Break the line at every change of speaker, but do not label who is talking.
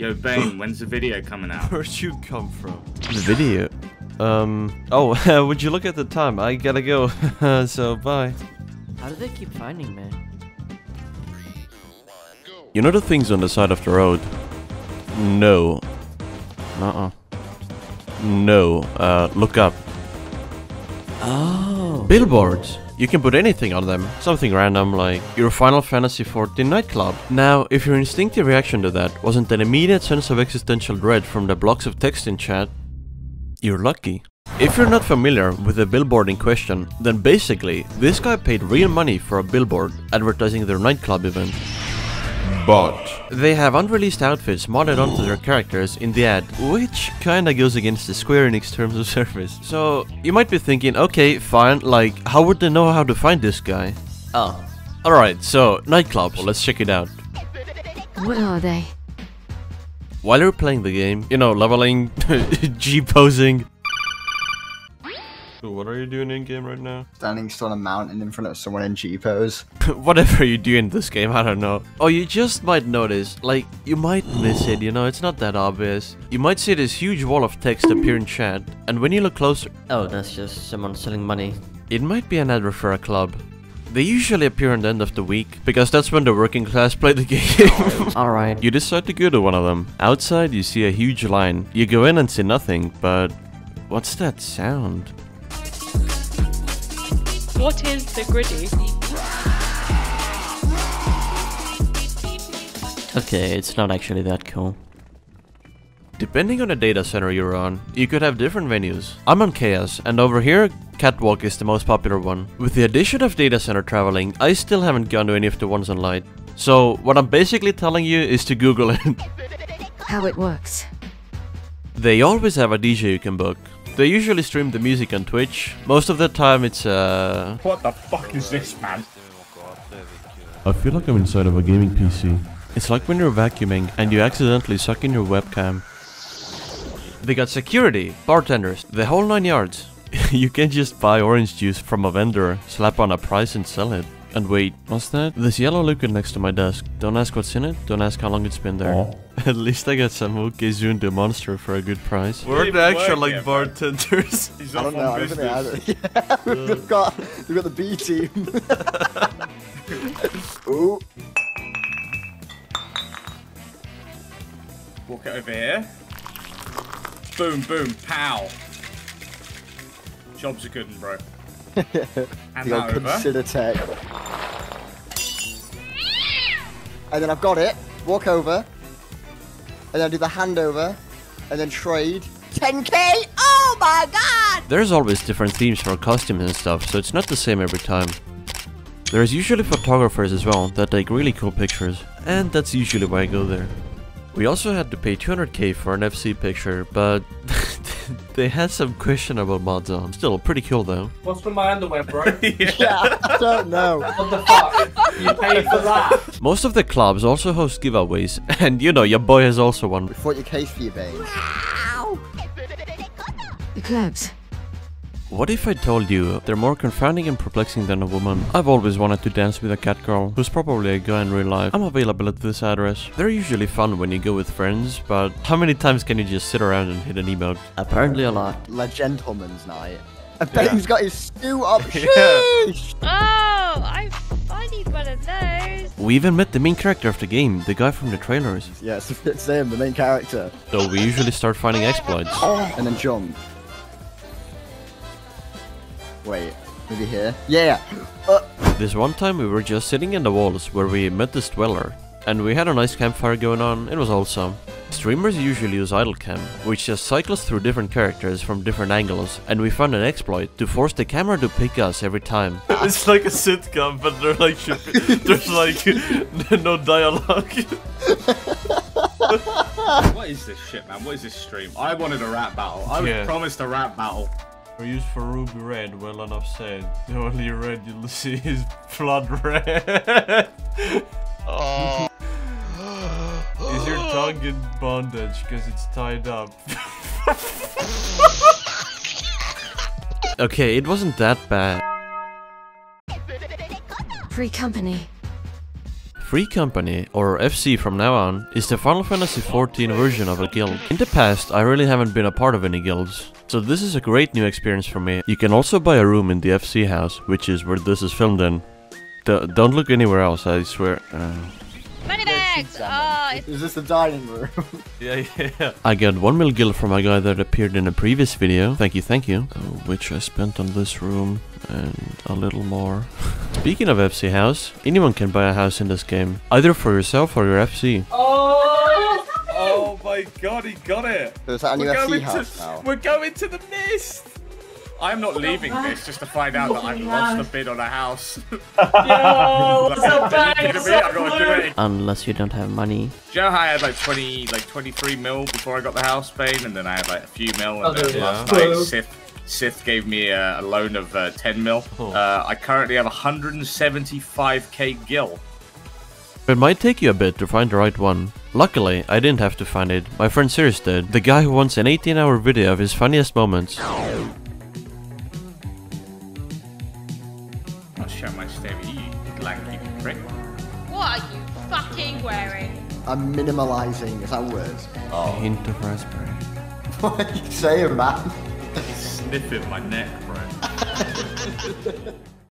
Yo, Bane, when's the video coming out?
Where'd you come from? The video? Um, oh, would you look at the time? I gotta go, so bye.
How do they keep finding me?
You know the things on the side of the road? No. Uh-uh. No, uh, look up.
Oh. Oh.
Billboards! You can put anything on them, something random like your Final Fantasy XIV nightclub. Now, if your instinctive reaction to that wasn't an immediate sense of existential dread from the blocks of text in chat, you're lucky. If you're not familiar with the billboard in question, then basically, this guy paid real money for a billboard advertising their nightclub event. But they have unreleased outfits modded onto their characters in the ad, which kinda goes against the Square Enix terms of service. So you might be thinking, okay, fine, like how would they know how to find this guy?
Oh.
Alright, so nightclubs, well, let's check it out.
What are they?
While you're playing the game, you know, leveling, G-posing. What are you doing in game right now?
Standing still on a mountain in front of someone in G-pose.
Whatever you do in this game, I don't know. Oh, you just might notice, like, you might miss it, you know, it's not that obvious. You might see this huge wall of text appear in chat, and when you look closer,
Oh, that's just someone selling money.
it might be an ad for a club. They usually appear on the end of the week, because that's when the working class play the game.
Alright.
you decide to go to one of them. Outside, you see a huge line. You go in and see nothing, but what's that sound?
What is the gritty?
Okay, it's not actually that cool.
Depending on the data center you're on, you could have different venues. I'm on Chaos, and over here, Catwalk is the most popular one. With the addition of data center traveling, I still haven't gone to any of the ones on Light. So, what I'm basically telling you is to Google it.
How it works.
they always have a DJ you can book. They usually stream the music on Twitch. Most of the time it's uh...
What the fuck is this, man?
I feel like I'm inside of a gaming PC. It's like when you're vacuuming and you accidentally suck in your webcam. They got security, bartenders, the whole nine yards. you can't just buy orange juice from a vendor, slap on a price and sell it. And wait, what's that? This yellow liquid next to my desk. Don't ask what's in it, don't ask how long it's been there. Oh. At least I got some OK Zoom the monster for a good price. We're
They
the actual like
here, bro.
bartenders.
He's
I
off
don't know. I
on
don't think they've it. Yeah, we've got we've got the B team. Ooh,
Walk it over here. Boom, boom, pow. Job's are good one, bro. Hand
you got
that
consider tech. And then I've got it. Walk over. And then do the handover. And then trade. 10k. Oh my god!
There's always different themes for costumes and stuff, so it's not the same every time. There's usually photographers as well that take really cool pictures, and that's usually why I go there. We also had to pay 200k for an FC picture, but they had some questionable mods on. Still, pretty cool though.
What's with my underwear, bro?
Yeah, I don't know.
what the fuck? You paid for that?
Most of the clubs also host giveaways, and you know, your boy has also one.
Fought your case for you, Bane.
The clubs.
What if I told you they're more confounding and perplexing than a woman? I've always wanted to dance with a cat girl, who's probably a guy in real life. I'm available at this address. They're usually fun when you go with friends, but how many times can you just sit around and hit an emote?
Apparently a lot.
La gentleman's night. And he's got his suit up. Sheesh!
Oh, I, I need one of those.
We even met the main character of the game, the guy from the trailers.
Yeah, it's, it's him, the main character.
So we usually start finding exploits.
And then jump. Wait, maybe here? Yeah! Uh,
This one time we were just sitting in the walls where we met this dweller, and we had a nice campfire going on, it was awesome. Streamers usually use idle cam, which just cycles through different characters from different angles, and we found an exploit to force the camera to pick us every time. It's like a sitcom, but they're like there's like no dialogue.
What is this shit, man? What is this stream? I wanted a rap battle. I was
Yeah.
promised a rap battle.
We're used for ruby red, well enough said. The only red you'll see is blood red.
Oh.
Is your tongue in bondage because it's tied up? okay, it wasn't that bad.
Free company.
Free Company, or FC from now on, is the Final Fantasy XIV version of a guild. In the past, I really haven't been a part of any guilds, so this is a great new experience for me. You can also buy a room in the FC house, which is where this is filmed in. D- don't look anywhere else, I swear. Uh,
Money bags! Oh, it's
Is this the dining room?
yeah, yeah. I got 1 mil gil from a guy that appeared in a previous video. Thank you, thank you. Uh, which I spent on this room and a little more. Speaking of FC house, anyone can buy a house in this game, either for yourself or your FC.
Oh! Oh my god, he got it!
So is that a new
We're
FC
going,
house
to,
now?
we're going to the mist! I'm not leaving this just to find out that I've lost the bid on a house.
Yo, what's up,
Like,
bang?
I
What's
gotta
up,
do
Blue?
it.
Unless you don't have money.
Do you know I had like 20, like 23 mil before I got the house Bane, and then I had like a few mil, and
Oh,
then
yeah.
last
Yeah.
night Sith, Sith gave me a, a loan of uh, 10 mil. Uh, I currently have 175k gil.
It might take you a bit to find the right one. Luckily, I didn't have to find it. My friend Sirius did. The guy who wants an 18 hour video of his funniest moments.
I'll show my stereo, you lanky prick.
what are you fucking wearing?
I'm minimalising. Is that a word?
A hint of raspberry.
What are you saying, man?
Sniffing my neck, bro.